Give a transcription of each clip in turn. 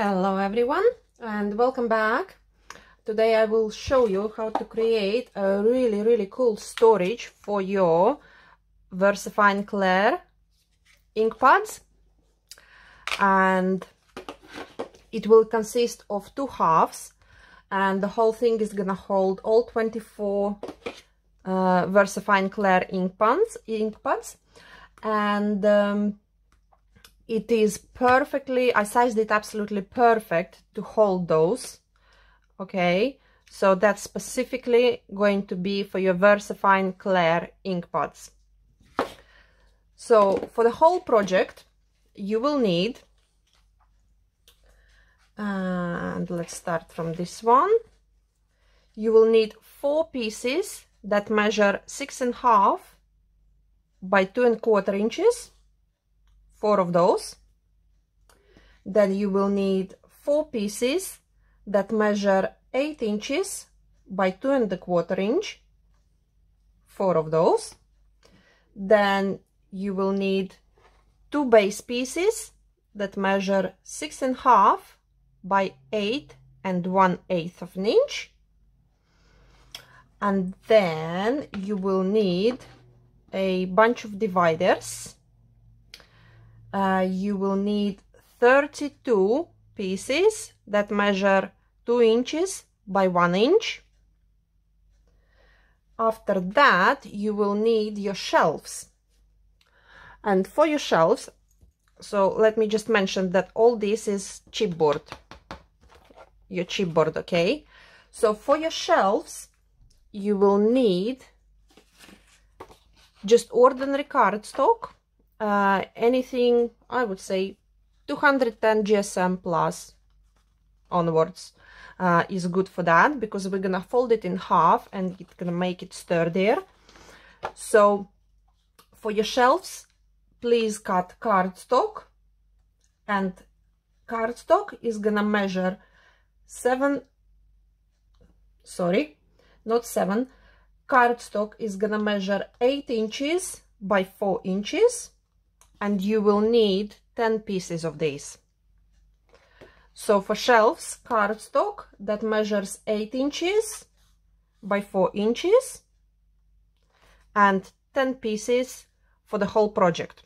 Hello everyone and welcome back. Today I will show you how to create a really really cool storage for your VersaFine Clair ink pads and it will consist of two halves and the whole thing is gonna hold all 24 uh, VersaFine Clair ink pads, ink pads and um, it is perfectly i sized it absolutely perfect to hold those okay? So that's specifically going to be for your versafine clair ink pots. so for the whole project you will need and let's start from this one. You will need four pieces that measure six and a half by two and a quarter inches four of those. Then you will need four pieces that measure 8 inches by 2 and a quarter inch, four of those. Then you will need two base pieces that measure six and a half by 8 and 1 eighth of an inch. And then you will need a bunch of dividers uh, you will need 32 pieces that measure 2 inches by 1 inch. After that, you will need your shelves. And for your shelves, so let me just mention that all this is chipboard. Your chipboard, okay? So for your shelves, you will need just ordinary cardstock uh, anything I would say 210 GSM plus onwards uh, is good for that because we're gonna fold it in half and it's gonna make it sturdier. So for your shelves please cut cardstock and cardstock is gonna measure seven sorry not seven cardstock is gonna measure eight inches by four inches and you will need 10 pieces of these. So for shelves, cardstock that measures 8 inches by 4 inches and 10 pieces for the whole project.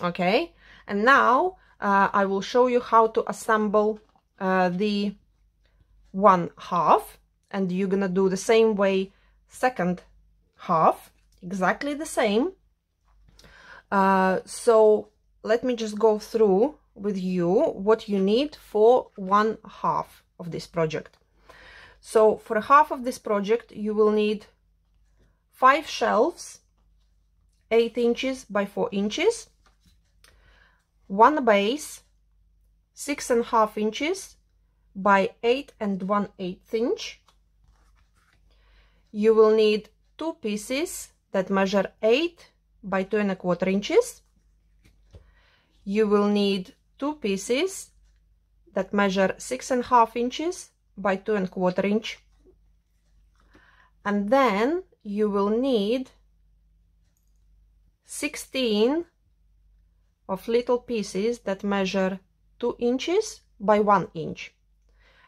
Okay, and now uh, I will show you how to assemble uh, the one half and you're gonna do the same way second half, exactly the same uh, so let me just go through with you what you need for one half of this project. So for half of this project, you will need five shelves, eight inches by four inches, one base, six and a half inches by eight and one eighth inch. You will need two pieces that measure eight by two and a quarter inches. You will need two pieces that measure six and a half inches by two and a quarter inch. And then you will need 16 of little pieces that measure 2 inches by 1 inch.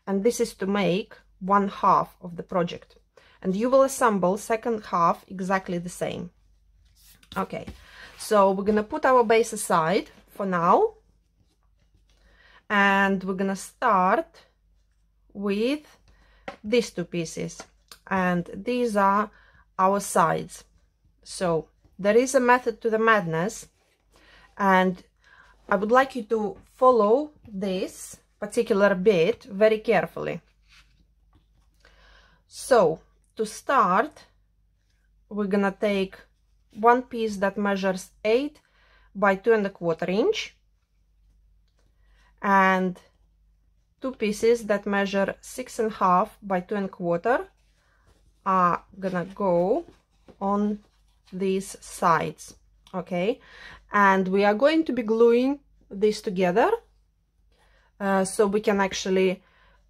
And this is to make one half of the project. And you will assemble second half exactly the same okay so we're gonna put our base aside for now. And we're gonna start with these two pieces. And these are our sides. So there is a method to the madness. And I would like you to follow this particular bit very carefully. So to start we're gonna take one piece that measures 8 by 2 and a quarter inch and two pieces that measure six and a half by two and a quarter are gonna go on these sides okay? And we are going to be gluing this together uh, so we can actually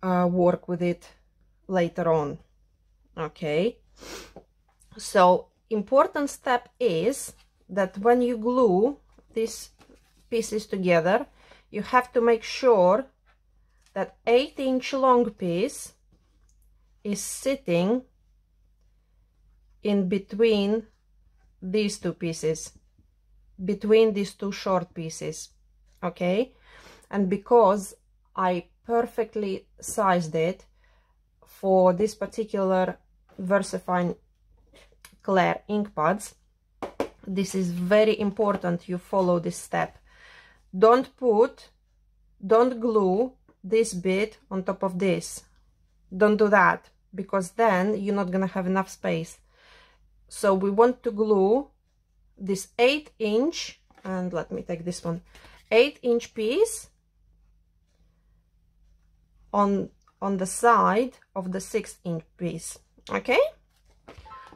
uh, work with it later on okay? So important step is that when you glue these pieces together you have to make sure that 8 inch long piece is sitting in between these two pieces between these two short pieces okay? And because I perfectly sized it for this particular VersaFine Clair ink pads this is very important you follow this step. Don't put don't glue this bit on top of this. Don't do that because then you're not gonna have enough space. So we want to glue this 8 inch and let me take this one 8 inch piece on on the side of the 6 inch piece okay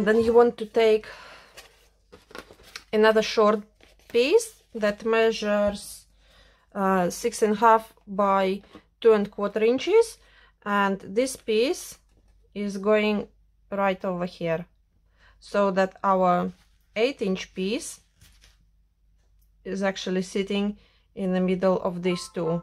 and then you want to take another short piece that measures uh, six and a half by two and a quarter inches. And this piece is going right over here. So that our eight inch piece is actually sitting in the middle of these two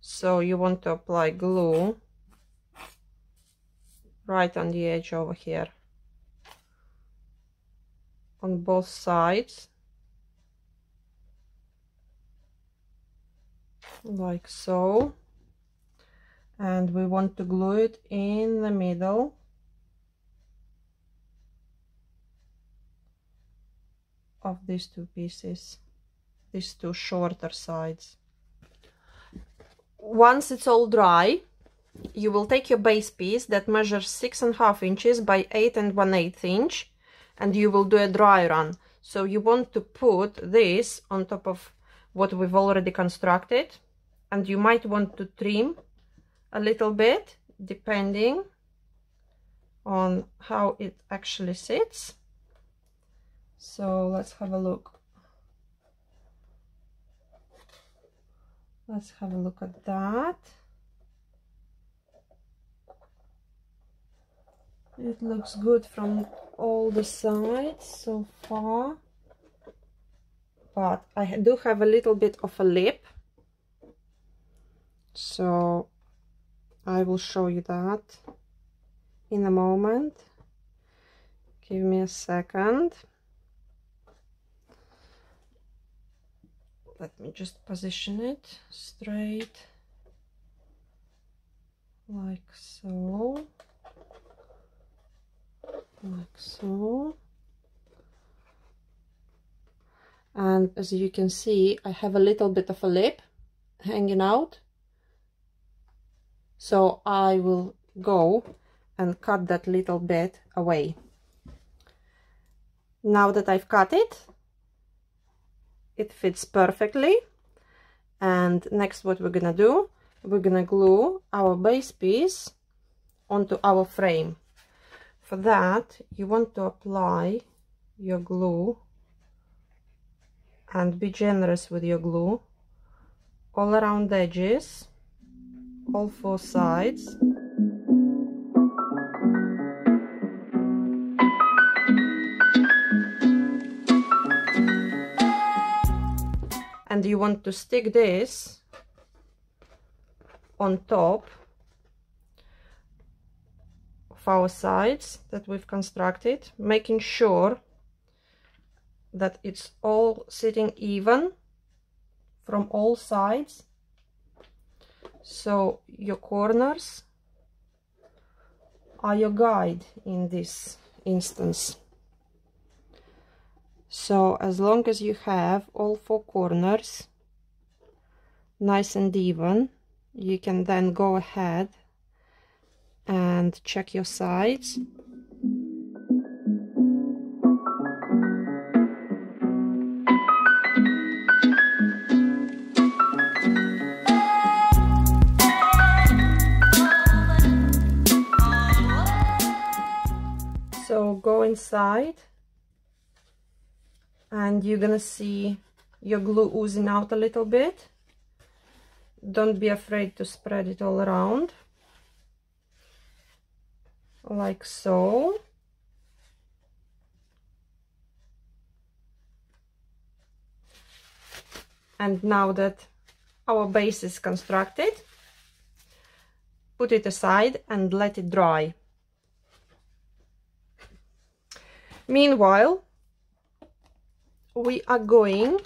so you want to apply glue right on the edge over here. On both sides. Like so. And we want to glue it in the middle. Of these two pieces. These two shorter sides once it's all dry you will take your base piece that measures six and a half inches by eight and one eighth inch and you will do a dry run. So you want to put this on top of what we've already constructed and you might want to trim a little bit depending on how it actually sits. So let's have a look let's have a look at that. It looks good from all the sides so far. But I do have a little bit of a lip. So I will show you that in a moment. Give me a second let me just position it straight like so like so. And as you can see I have a little bit of a lip hanging out. So I will go and cut that little bit away. Now that I've cut it it fits perfectly. And next what we're gonna do we're gonna glue our base piece onto our frame. For that you want to apply your glue and be generous with your glue. All around the edges all four sides. And you want to stick this on top of our sides that we've constructed, making sure that it's all sitting even from all sides. So your corners are your guide in this instance. So as long as you have all four corners nice and even, you can then go ahead and check your sides. So go inside and you're gonna see your glue oozing out a little bit. Don't be afraid to spread it all around. Like so. And now that our base is constructed put it aside and let it dry. Meanwhile we are going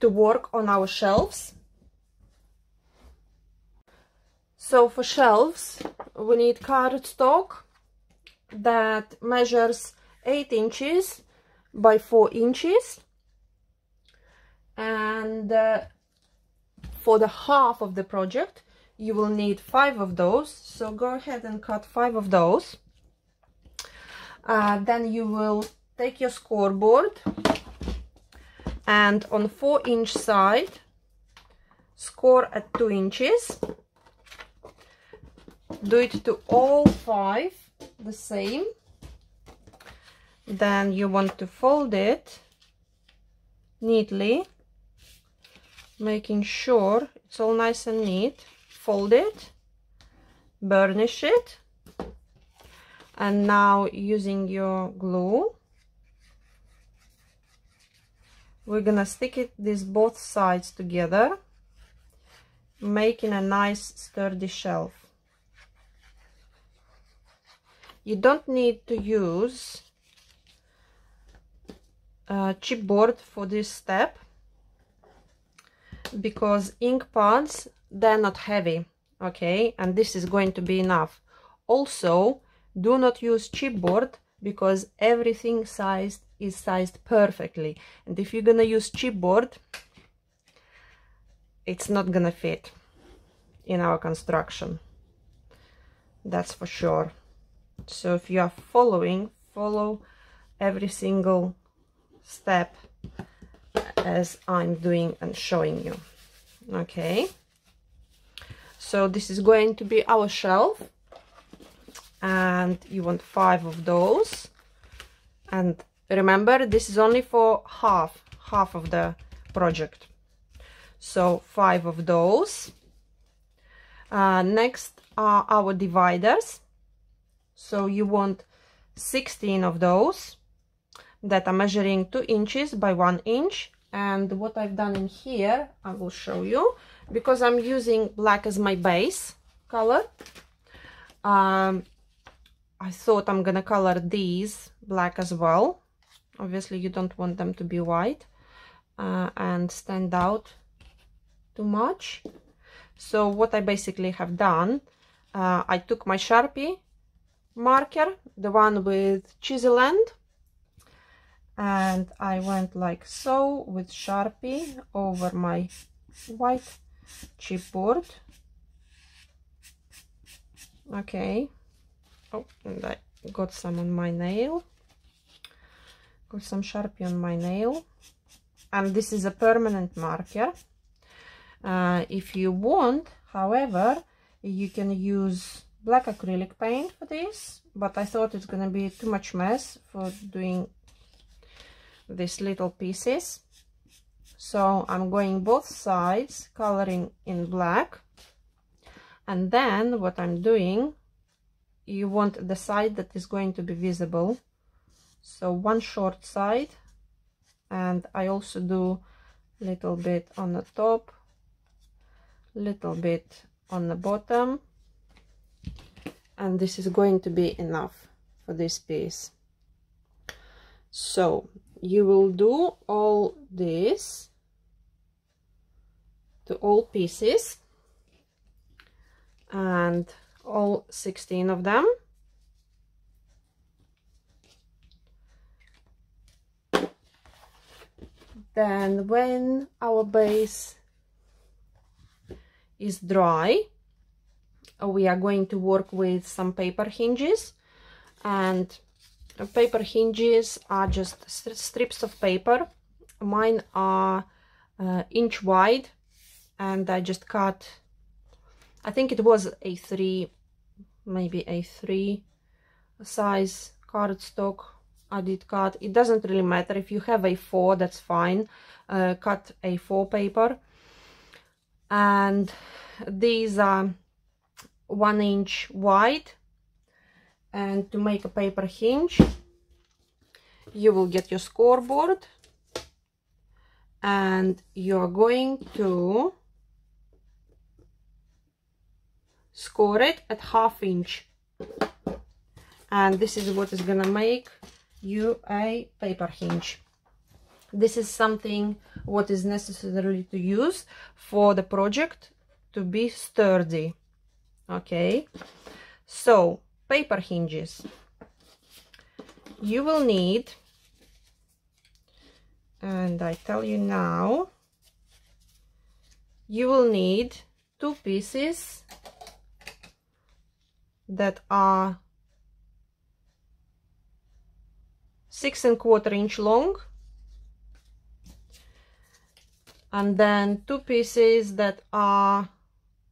to work on our shelves. So for shelves, we need cardstock that measures 8 inches by 4 inches. And uh, for the half of the project, you will need 5 of those. So go ahead and cut 5 of those. Uh, then you will take your scoreboard and on 4 inch side score at 2 inches. Do it to all five the same. Then you want to fold it neatly making sure it's all nice and neat. Fold it burnish it and now using your glue we're gonna stick it these both sides together making a nice sturdy shelf. You don't need to use a chipboard for this step because ink pads they're not heavy okay? And this is going to be enough. Also do not use chipboard because everything sized is sized perfectly. And if you're gonna use chipboard it's not gonna fit in our construction. That's for sure. So if you are following follow every single step as I'm doing and showing you. Okay? So this is going to be our shelf. And you want five of those. And remember this is only for half half of the project. So five of those. Uh, next are our dividers. So you want 16 of those that are measuring two inches by one inch. And what I've done in here I will show you because I'm using black as my base color. Um, I thought I'm gonna color these black as well obviously you don't want them to be white uh, and stand out too much. So what I basically have done uh, I took my Sharpie marker the one with chisel end and I went like so with Sharpie over my white chipboard. Okay. Oh and I got some on my nail got some sharpie on my nail. And this is a permanent marker. Uh, if you want however you can use black acrylic paint for this but I thought it's gonna be too much mess for doing these little pieces. So I'm going both sides coloring in black. And then what I'm doing you want the side that is going to be visible so one short side and I also do a little bit on the top little bit on the bottom and this is going to be enough for this piece. So you will do all this to all pieces and all 16 of them then when our base is dry we are going to work with some paper hinges. And paper hinges are just strips of paper. Mine are uh, inch wide and I just cut I think it was a3 maybe a3 size cardstock I did cut it doesn't really matter. If you have a4 that's fine. Uh, cut a4 paper. And these are one inch wide. And to make a paper hinge you will get your scoreboard. And you're going to score it at half inch. And this is what is gonna make you a paper hinge. This is something what is necessary to use for the project to be sturdy okay? So paper hinges. You will need and I tell you now you will need two pieces that are six and quarter inch long. And then two pieces that are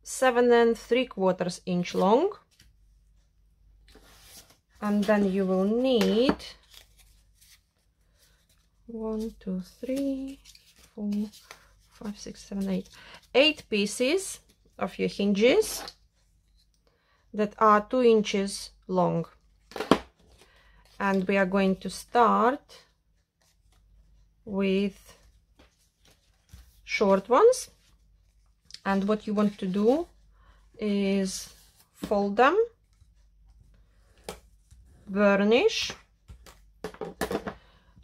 seven and three quarters inch long. And then you will need one two three four five six seven eight eight pieces of your hinges that are two inches long and we are going to start with short ones. And what you want to do is fold them burnish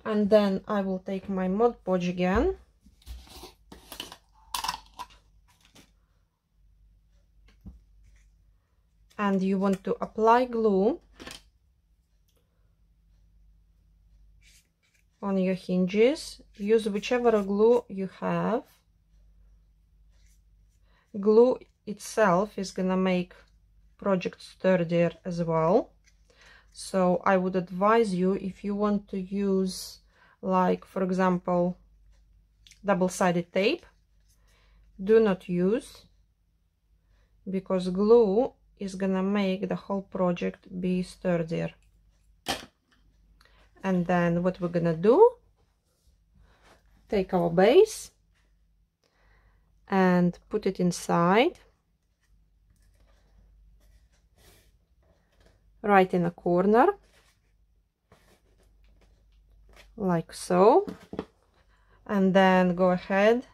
and then I will take my Mod Podge again. And you want to apply glue on your hinges. Use whichever glue you have. Glue itself is gonna make project sturdier as well. So I would advise you if you want to use like for example double-sided tape do not use because glue is gonna make the whole project be sturdier and then what we're gonna do? Take our base and put it inside. Right in a corner. Like so. And then go ahead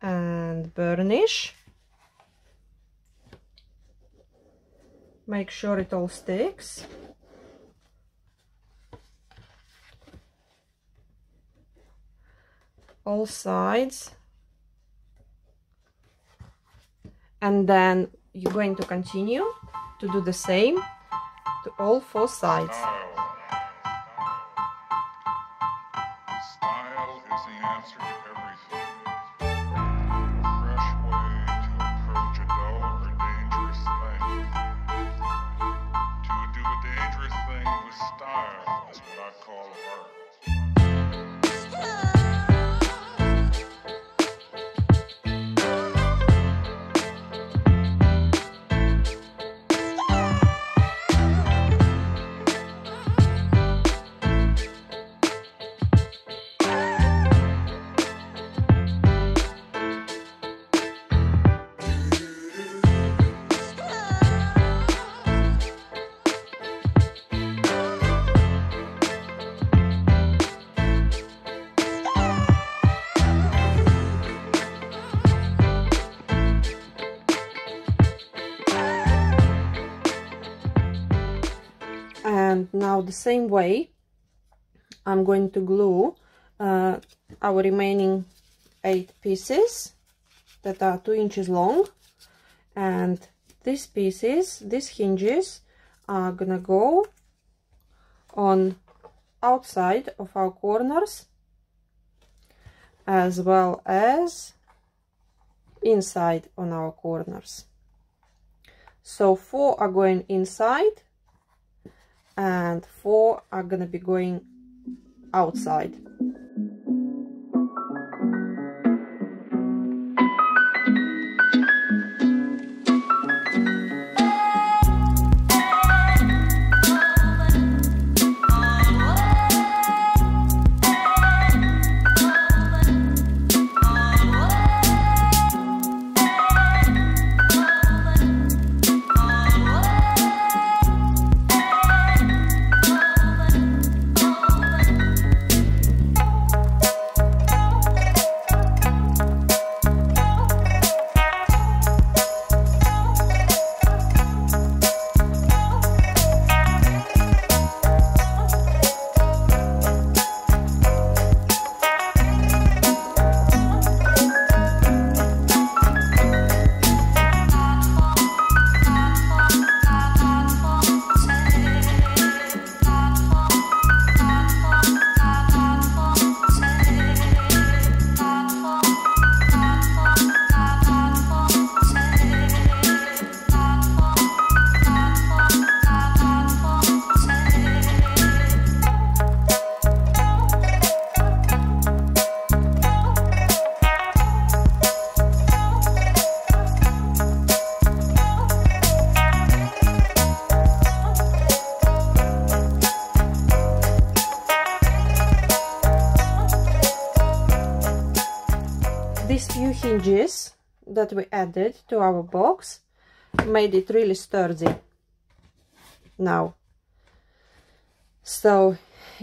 and burnish. Make sure it all sticks all sides and then you're going to continue to do the same to all four sides Style is the answer to everything. Same way I'm going to glue uh, our remaining eight pieces that are two inches long. And these pieces these hinges are gonna go on outside of our corners as well as inside on our corners. So four are going inside and four are gonna be going outside that we added to our box made it really sturdy now. So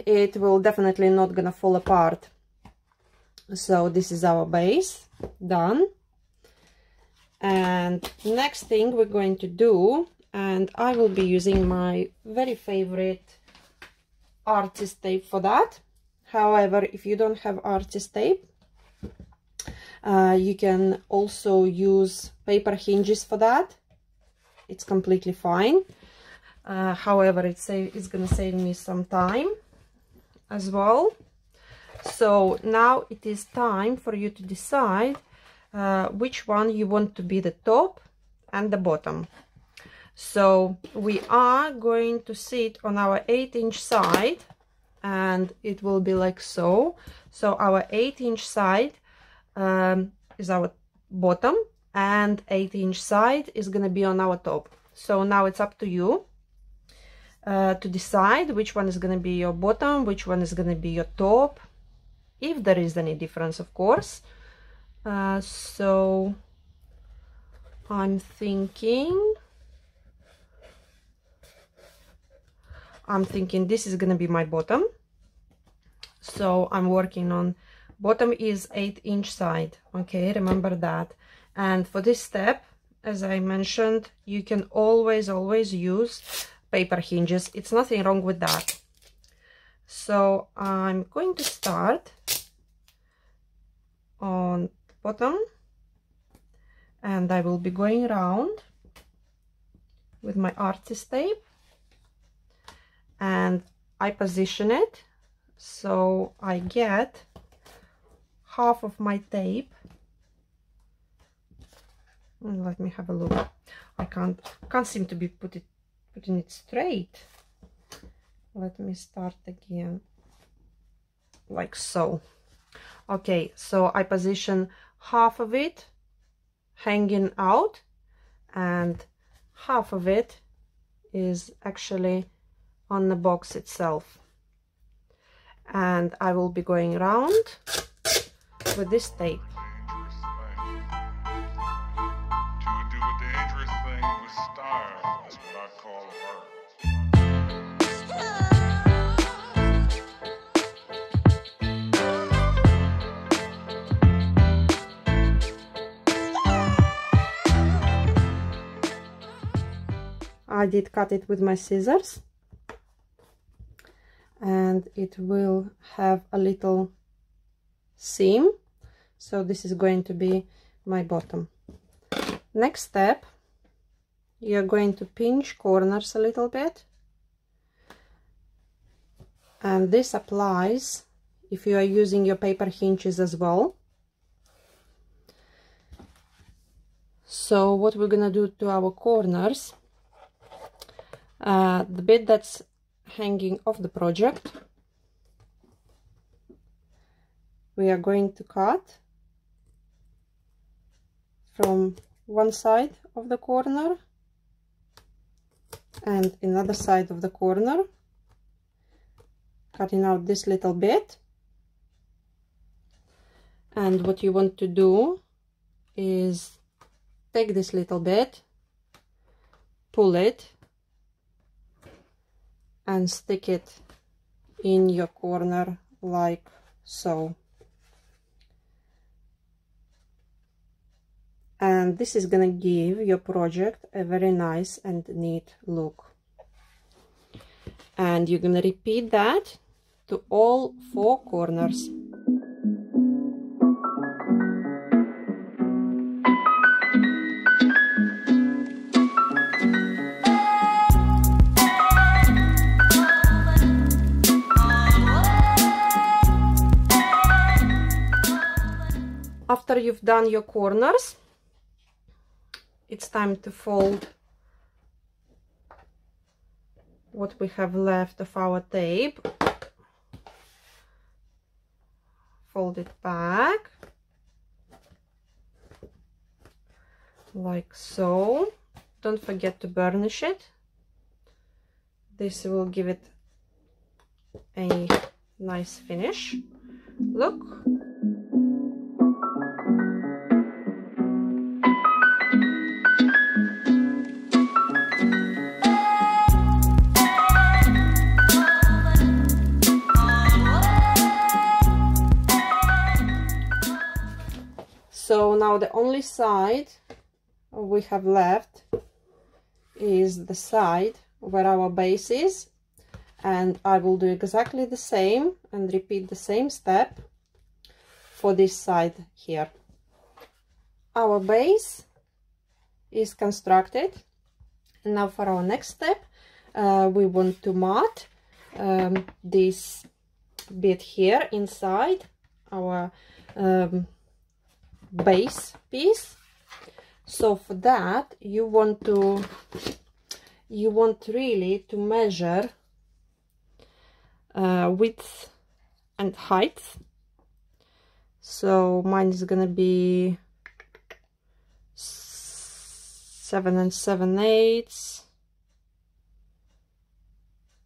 it will definitely not gonna fall apart. So this is our base done. And next thing we're going to do and I will be using my very favorite artist tape for that. However if you don't have artist tape uh, you can also use paper hinges for that. It's completely fine. Uh, however, it's, it's going to save me some time as well. So now it is time for you to decide uh, which one you want to be the top and the bottom. So we are going to sit on our 8 inch side and it will be like so. So our 8 inch side um, is our bottom and 8 inch side is going to be on our top. So now it's up to you uh, to decide which one is going to be your bottom, which one is going to be your top, if there is any difference, of course. Uh, so I'm thinking, I'm thinking this is to be my bottom. So I'm working on bottom is 8 inch side okay remember that. And for this step as I mentioned you can always always use paper hinges. It's nothing wrong with that. So I'm going to start on bottom and I will be going around with my artist tape and I position it so I get half of my tape. And let me have a look. I can't can't seem to be put it putting it straight. Let me start again. Like so. Okay so I position half of it hanging out and half of it is actually on the box itself. And I will be going around with this tape. I did cut it with my scissors and it will have a little seam so this is going to be my bottom. Next step you're going to pinch corners a little bit. And this applies if you are using your paper hinges as well. So what we're gonna do to our corners uh, the bit that's hanging off the project we are going to cut from one side of the corner and another side of the corner. Cutting out this little bit. And what you want to do is take this little bit pull it and stick it in your corner like so and this is gonna give your project a very nice and neat look. And you're gonna repeat that to all four corners. After you've done your corners it's time to fold what we have left of our tape. Fold it back. Like so. Don't forget to burnish it. This will give it a nice finish. Look so now the only side we have left is the side where our base is. And I will do exactly the same and repeat the same step for this side here. Our base is constructed. And now for our next step uh, we want to mat um, this bit here inside our um, base piece. So for that you want to you want really to measure uh, width and height. So mine is gonna be seven and seven eighths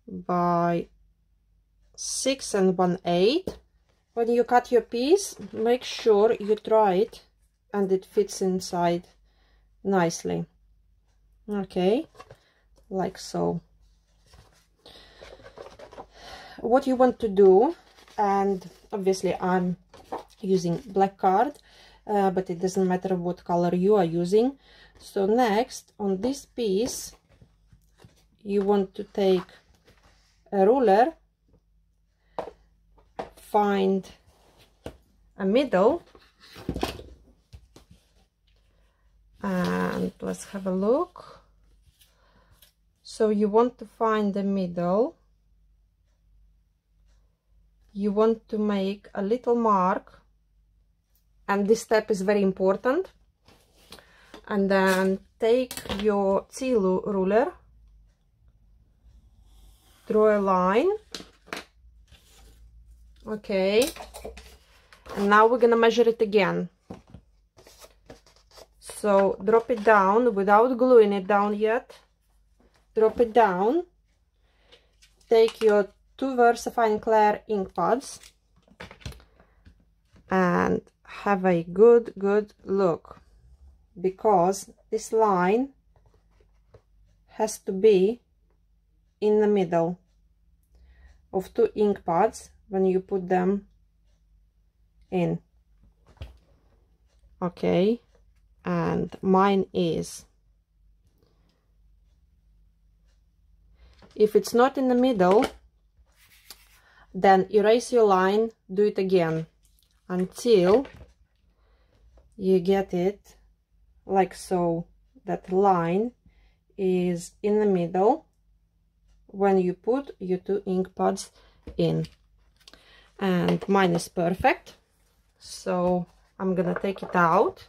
by six and one eighth when you cut your piece make sure you try it and it fits inside nicely. Okay like so. What you want to do and obviously I'm using black card uh, but it doesn't matter what color you are using. So next on this piece you want to take a ruler find a middle. And let's have a look. So you want to find the middle. You want to make a little mark. And this step is very important. And then take your Zilu ruler. Draw a line okay. And now we're gonna measure it again. So drop it down without gluing it down yet. Drop it down. Take your two VersaFine Clair ink pads and have a good good look. Because this line has to be in the middle of two ink pads when you put them in. Okay and mine is if it's not in the middle then erase your line do it again until you get it like so that line is in the middle when you put your two ink pads in and mine is perfect. So I'm gonna take it out.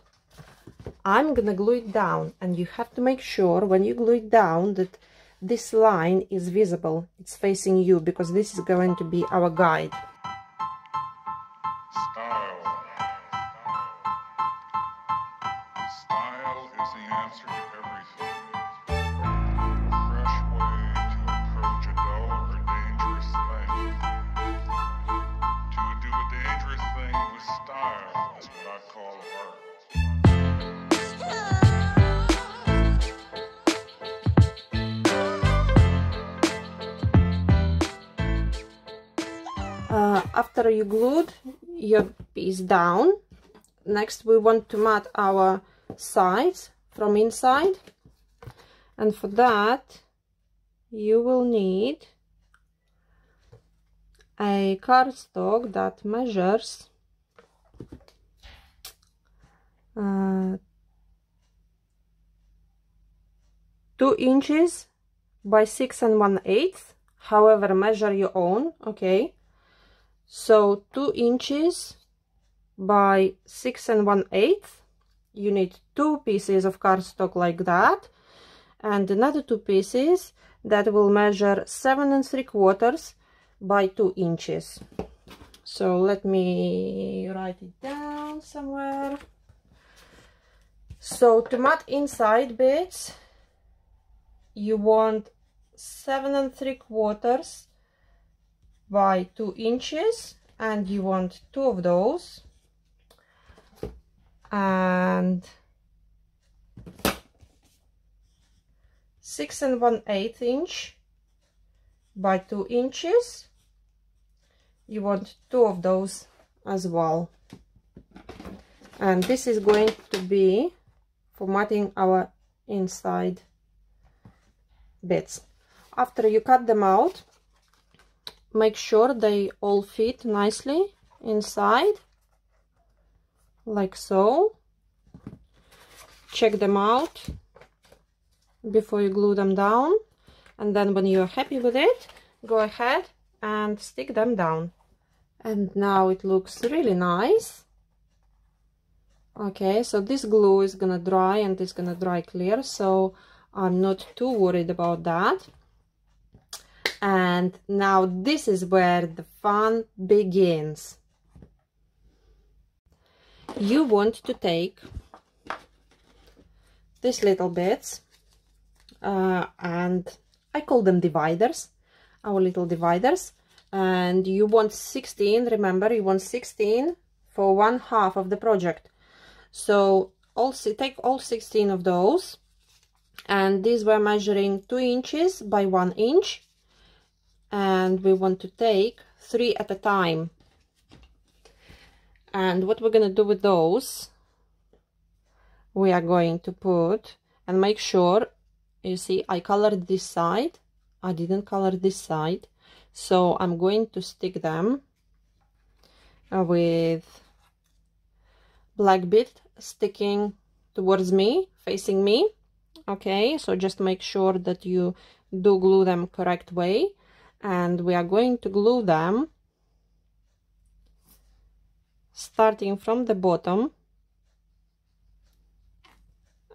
I'm gonna glue it down and you have to make sure when you glue it down that this line is visible. It's facing you because this is going to be our guide after you glued your piece down next we want to mat our sides from inside. And for that you will need a cardstock that measures uh, two inches by six and one eighth however measure your own okay so two inches by six and one eighth. You need two pieces of cardstock like that and another two pieces that will measure seven and three quarters by two inches. So let me write it down somewhere. So to mat inside bits you want seven and three quarters by two inches and you want two of those. And six and one eighth inch by two inches. You want two of those as well. And this is going to be formatting our inside bits. After you cut them out make sure they all fit nicely inside like so. Check them out before you glue them down. And then when you're happy with it go ahead and stick them down. And now it looks really nice. Okay so this glue is gonna dry and it's gonna dry clear so I'm not too worried about that and now this is where the fun begins. You want to take these little bits uh, and I call them dividers our little dividers. And you want 16 remember you want 16 for one half of the project. So also take all 16 of those and these were measuring 2 inches by 1 inch and we want to take three at a time. And what we're going to do with those we are going to put and make sure you see I colored this side I didn't color this side so I'm going to stick them with black bit sticking towards me facing me. Okay so just make sure that you do glue them correct way and we are going to glue them starting from the bottom.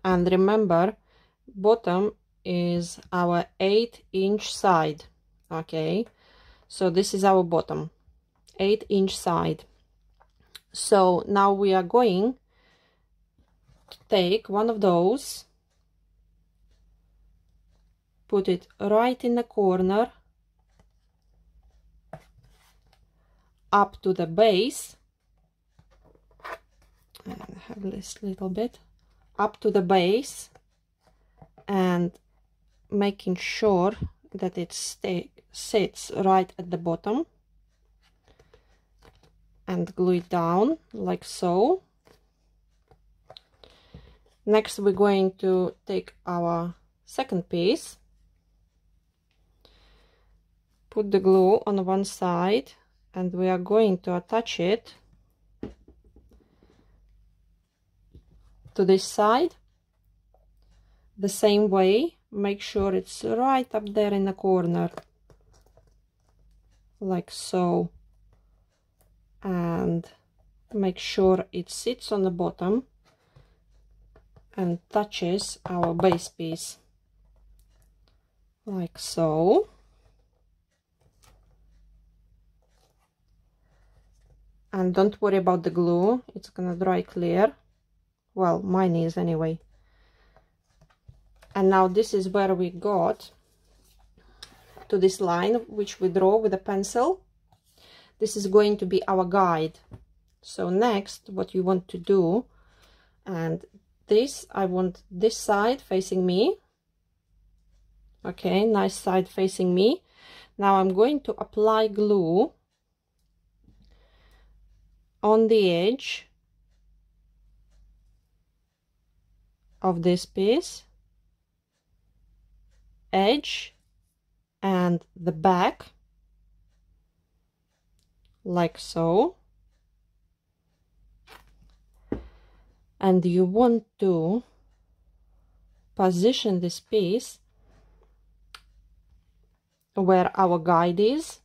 And remember bottom is our 8 inch side okay? So this is our bottom 8 inch side. So now we are going to take one of those put it right in the corner up to the base. And have this little bit. Up to the base and making sure that it stay, sits right at the bottom. And glue it down like so. Next we're going to take our second piece. Put the glue on one side and we are going to attach it to this side. The same way make sure it's right up there in the corner like so. And make sure it sits on the bottom and touches our base piece like so and don't worry about the glue. It's gonna dry clear. Well mine is anyway. And now this is where we got to this line which we draw with a pencil. This is going to be our guide. So next what you want to do and this I want this side facing me. Okay nice side facing me. Now I'm going to apply glue on the edge of this piece edge and the back like so. And you want to position this piece where our guide is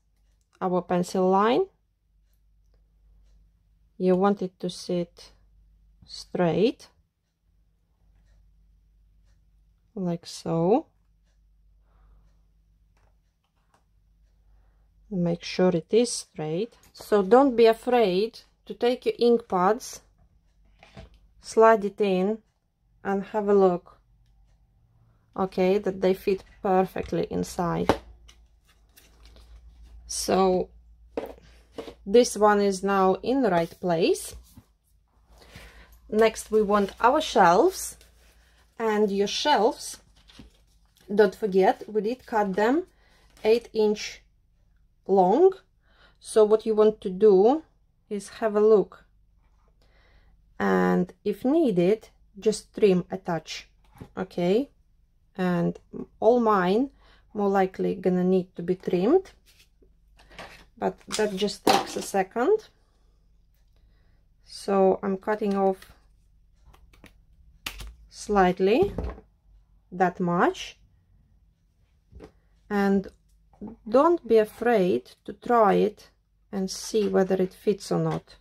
our pencil line you want it to sit straight like so. Make sure it is straight. So don't be afraid to take your ink pads slide it in and have a look okay that they fit perfectly inside. So this one is now in the right place. Next we want our shelves. And your shelves don't forget we did cut them 8 inch long. So what you want to do is have a look. And if needed just trim a touch okay? And all mine more likely gonna need to be trimmed but that just takes a second. So I'm cutting off slightly that much. And don't be afraid to try it and see whether it fits or not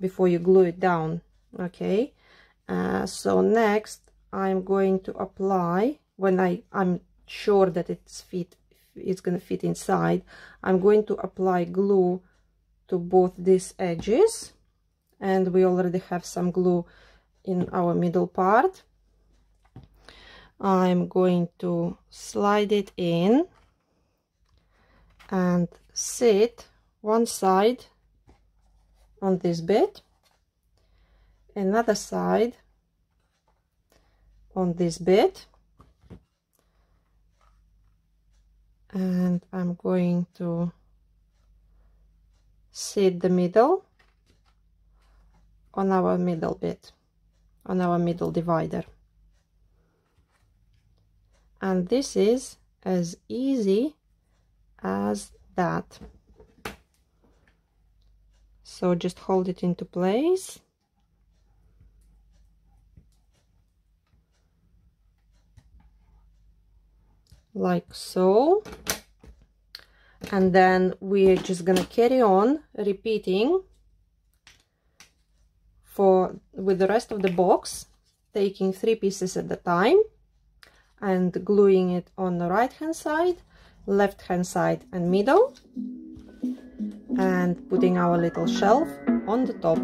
before you glue it down okay? Uh, so next I'm going to apply when I I'm sure that it's fit it's going to fit inside. I'm going to apply glue to both these edges and we already have some glue in our middle part. I'm going to slide it in and sit one side on this bit another side on this bit and I'm going to sit the middle on our middle bit on our middle divider. And this is as easy as that. So just hold it into place like so. And then we're just gonna carry on repeating for with the rest of the box taking three pieces at a time and gluing it on the right hand side left hand side and middle and putting our little shelf on the top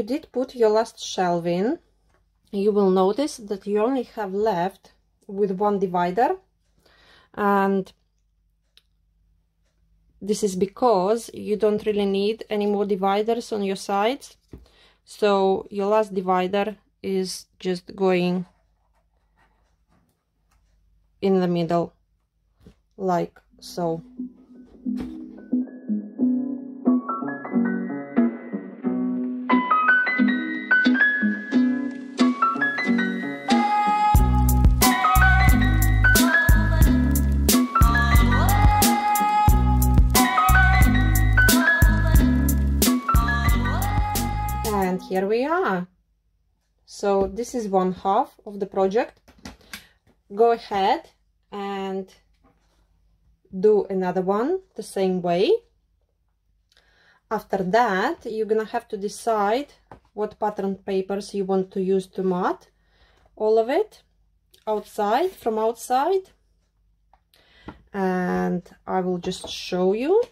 you did put your last shelf in you will notice that you only have left with one divider. And this is because you don't really need any more dividers on your sides. So your last divider is just going in the middle like so here we are. So this is one half of the project. Go ahead and do another one the same way. After that you're gonna have to decide what pattern papers you want to use to mat all of it outside from outside. And I will just show you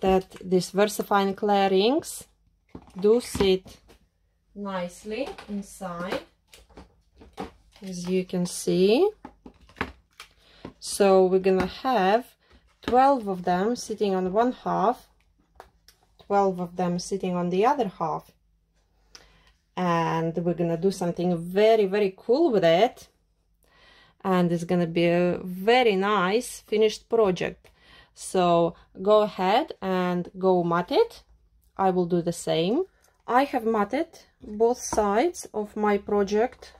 that these VersaFine Clair inks do sit nicely inside as you can see. So we're gonna have 12 of them sitting on one half 12 of them sitting on the other half. And we're gonna do something very very cool with it. And it's gonna be a very nice finished project. So go ahead and go mat it I will do the same. I have matted both sides of my project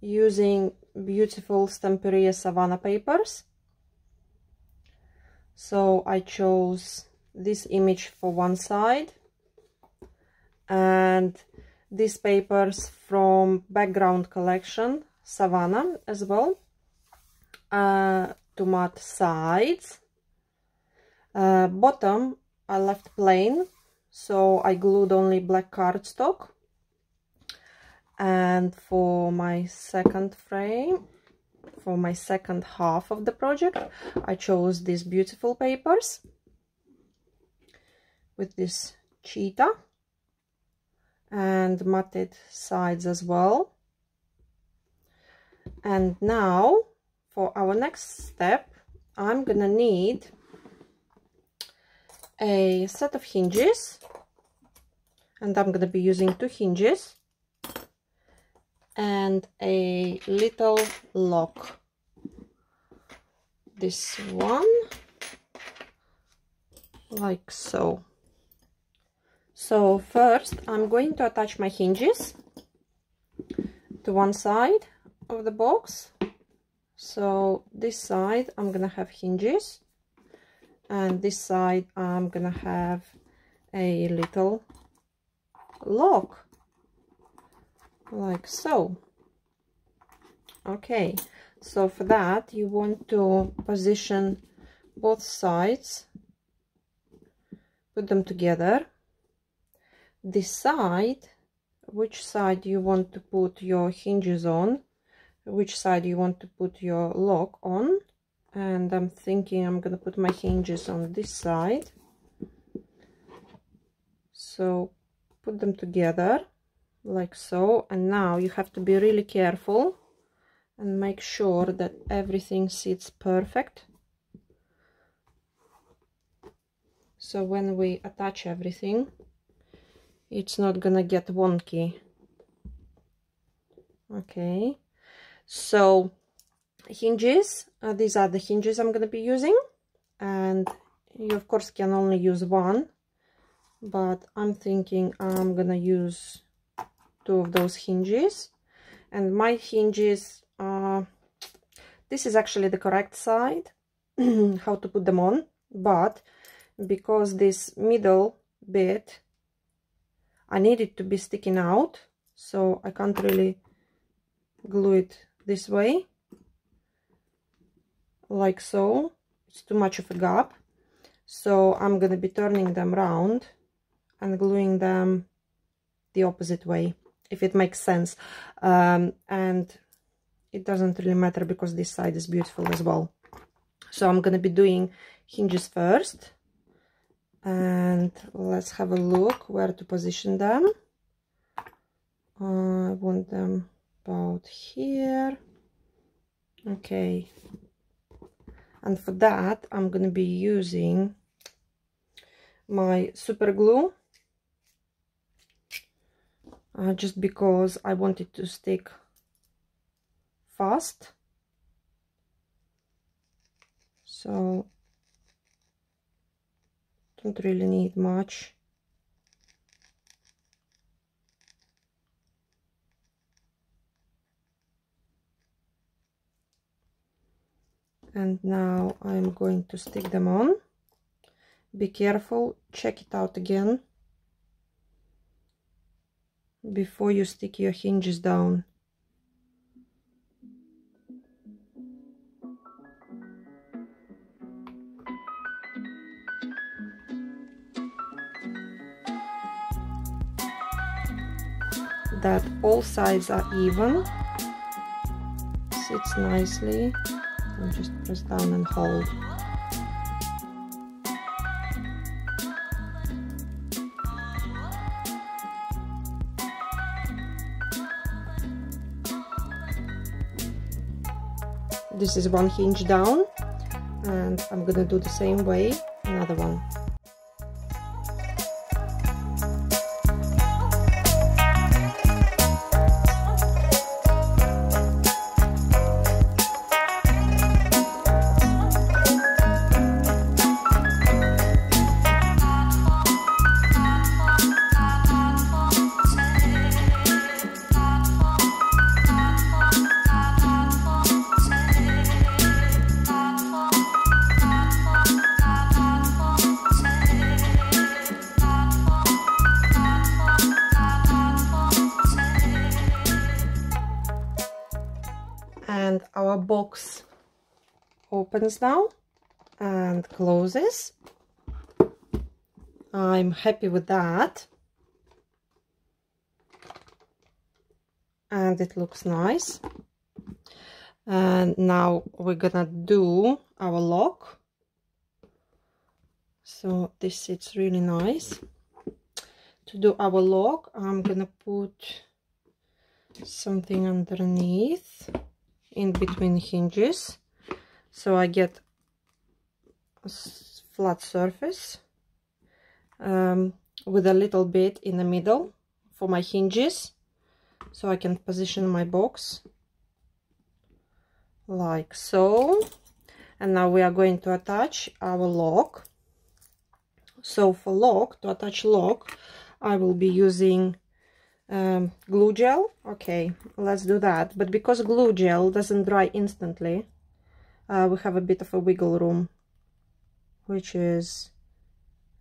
using beautiful Stamperia Savana papers. So I chose this image for one side and these papers from background collection Savana as well uh, to mat sides. Uh, bottom I left plain so I glued only black cardstock. And for my second frame for my second half of the project I chose these beautiful papers with this cheetah and matted sides as well. And now for our next step I'm gonna need a set of hinges and I'm going to be using two hinges and a little lock. This one like so. So first I'm going to attach my hinges to one side of the box. So this side I'm gonna have hinges. And this side I'm gonna have a little lock. Like so. Okay so for that you want to position both sides put them together decide which side you want to put your hinges on which side you want to put your lock on and I'm thinking I'm gonna put my hinges on this side. So put them together like so. And now you have to be really careful and make sure that everything sits perfect. So when we attach everything it's not gonna get wonky. Okay. So hinges uh, these are the hinges I'm to be using. And you of course can only use one but I'm thinking I'm gonna use two of those hinges. And my hinges are this is actually the correct side how to put them on but because this middle bit I need it to be sticking out so I can't really glue it this way like so. It's too much of a gap. So I'm gonna be turning them around and gluing them the opposite way if it makes sense. Um, and it doesn't really matter because this side is beautiful as well. So I'm gonna be doing hinges first and let's have a look where to position them. I want them about here. Okay. And for that I'm to be using my super glue uh, just because I wanted to stick fast. So don't really need much. And now I'm going to stick them on. Be careful. Check it out again before you stick your hinges down. That all sides are even. Sits nicely. And just press down and hold this is one hinge down and I'm gonna do the same way another one opens now and closes I'm happy with that. And it looks nice. And now we're gonna do our lock. So this sits really nice. To do our lock I'm gonna put something underneath in between hinges so I get a flat surface um, with a little bit in the middle for my hinges so I can position my box like so. And now we are going to attach our lock. So for lock to attach lock I will be using um, glue gel. Okay let's do that. But because glue gel doesn't dry instantly uh, we have a bit of a wiggle room which is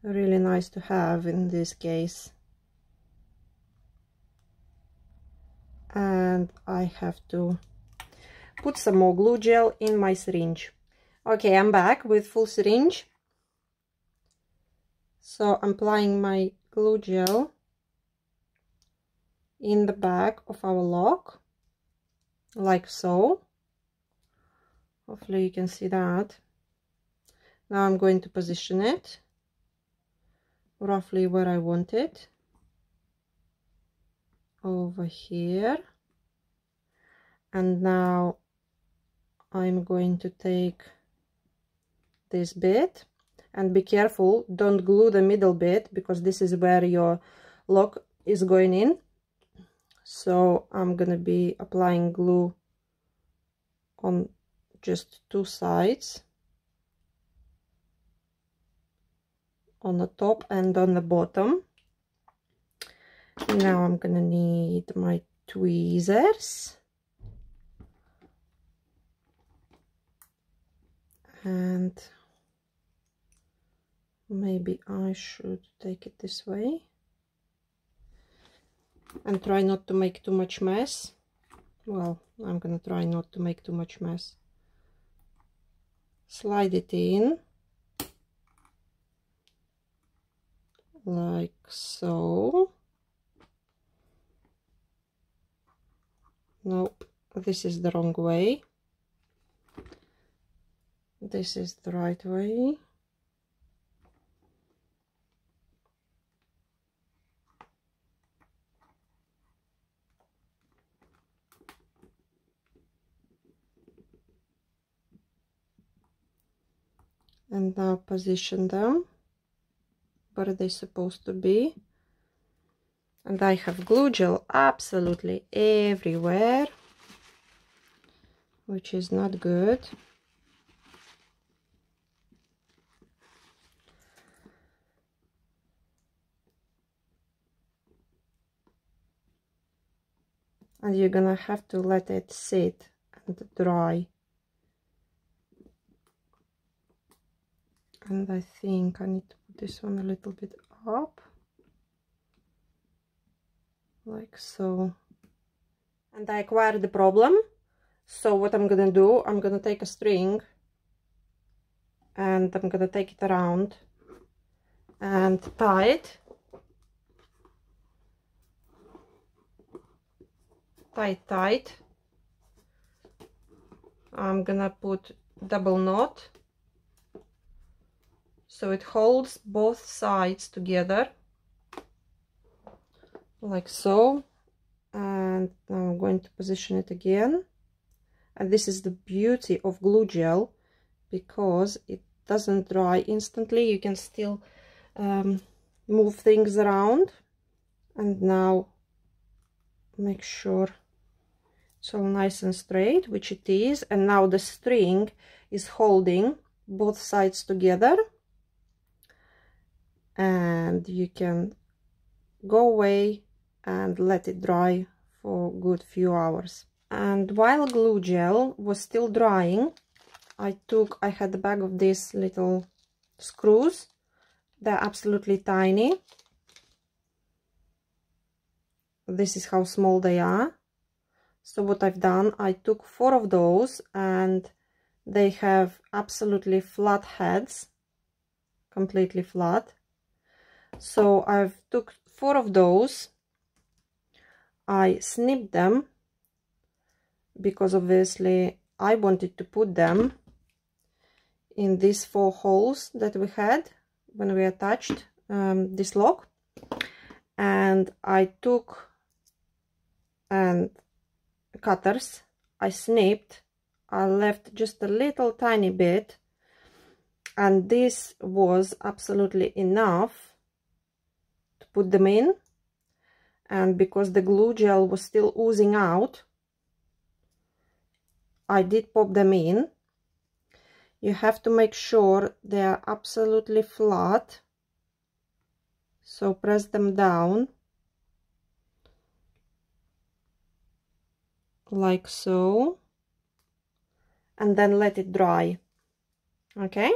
really nice to have in this case. And I have to put some more glue gel in my syringe. Okay I'm back with full syringe. So I'm applying my glue gel in the back of our lock like so hopefully you can see that. Now I'm going to position it roughly where I want it. Over here. And now I'm going to take this bit. And be careful don't glue the middle bit because this is where your lock is going in. So I'm gonna be applying glue on just two sides on the top and on the bottom. Now I'm gonna need my tweezers. And maybe I should take it this way and try not to make too much mess. Well I'm gonna try not to make too much mess slide it in. Like so. Nope this is the wrong way. This is the right way and now position them where they're supposed to be. And I have glue gel absolutely everywhere which is not good. And you're gonna have to let it sit and dry and I think I need to put this one a little bit up. Like so. And I acquired the problem. So what I'm gonna do I'm gonna take a string and I'm gonna take it around and tie it. Tight tight. I'm gonna put double knot so it holds both sides together like so. And now I'm going to position it again. And this is the beauty of glue gel because it doesn't dry instantly. You can still um, move things around. And now make sure it's all nice and straight which it is. And now the string is holding both sides together and you can go away and let it dry for good few hours. And while glue gel was still drying I took I had a bag of these little screws. They're absolutely tiny. This is how small they are. So what I've done I took four of those and they have absolutely flat heads completely flat so I've took four of those. I snipped them because obviously I wanted to put them in these four holes that we had when we attached um, this lock and I took and cutters I snipped I left just a little tiny bit. And this was absolutely enough put them in. And because the glue gel was still oozing out I did pop them in. You have to make sure they are absolutely flat. So press them down. Like so. And then let it dry. Okay?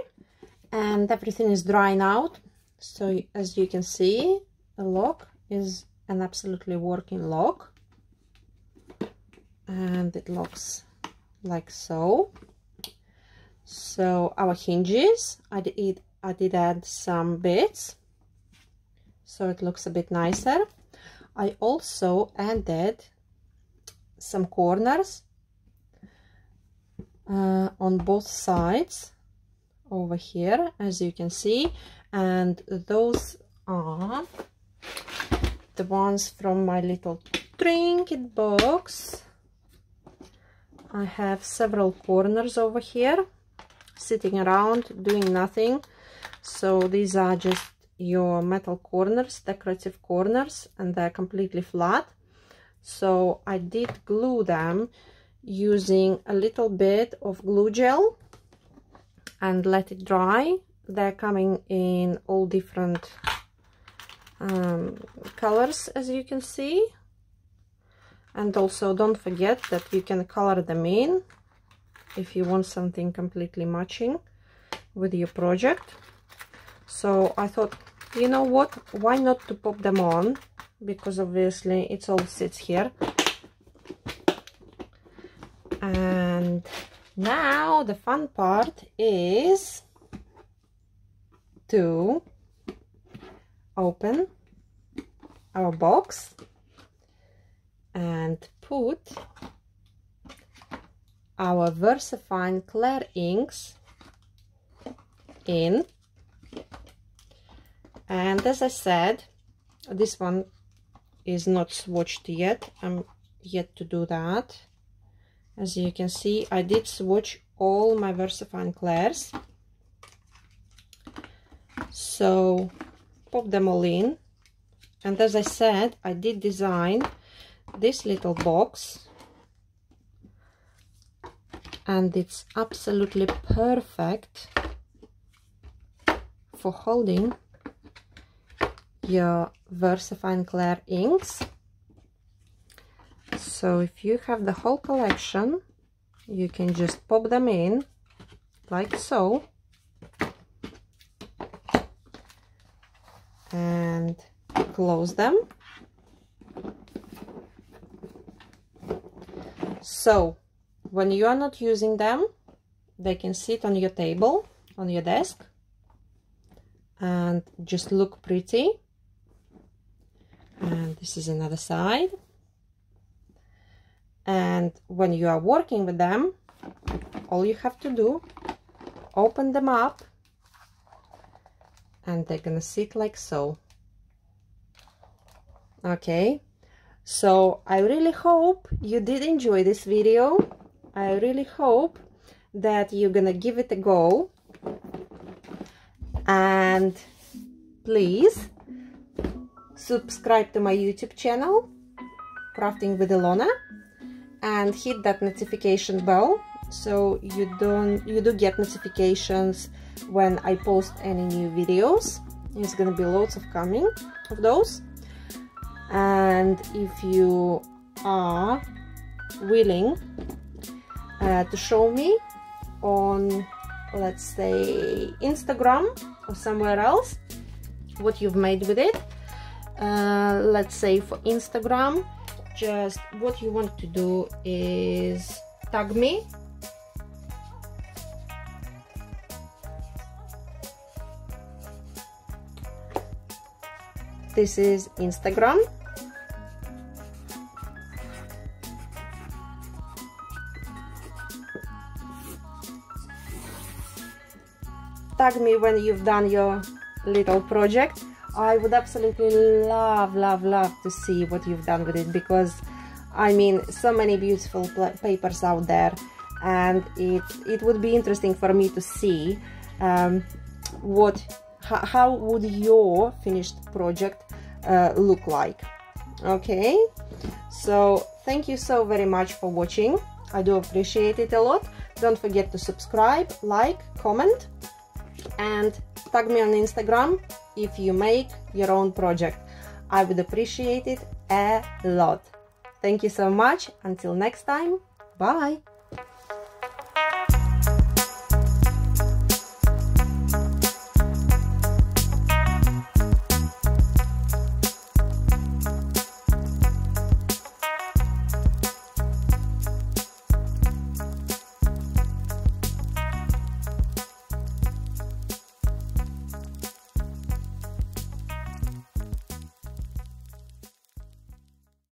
And everything is drying out. So as you can see the lock is an absolutely working lock. And it looks like so. So our hinges I did I did add some bits. So it looks a bit nicer. I also added some corners uh, on both sides over here as you can see. And those are the ones from my little trinket box. I have several corners over here sitting around doing nothing. So these are just your metal corners decorative corners and they're completely flat. So I did glue them using a little bit of glue gel and let it dry. They're coming in all different um, colors as you can see. And also don't forget that you can color them in if you want something completely matching with your project. So I thought you know what? Why not to pop them on? Because obviously it all sits here. And now the fun part is to open our box and put our VersaFine Clair inks in. And as I said this one is not swatched yet. I'm yet to do that. As you can see I did swatch all my VersaFine Clairs so pop them all in. And as I said I did design this little box. And it's absolutely perfect for holding your VersaFine Clair inks. So if you have the whole collection you can just pop them in like so and close them. So when you are not using them they can sit on your table on your desk and just look pretty. And this is another side. And when you are working with them all you have to do open them up and they're gonna sit like so. Okay. So i really hope you did enjoy this video. I really hope that you're gonna give it a go. And please subscribe to my youtube channel crafting with Ilona and hit that notification bell so you don't you do get notifications when I post any new videos. It's gonna be lots of coming of those. And if you are willing uh, to show me on let's say Instagram or somewhere else what you've made with it uh, let's say for Instagram just what you want to do is tag me this is Instagram. Tag me when you've done your little project. I would absolutely love love love to see what you've done with it because I mean so many beautiful papers out there and it it would be interesting for me to see um, what how would your finished project uh, look like. Okay? So thank you so very much for watching. I do appreciate it a lot. Don't forget to subscribe like comment and tag me on Instagram if you make your own project. I would appreciate it a lot. Thank you so much. Until next time bye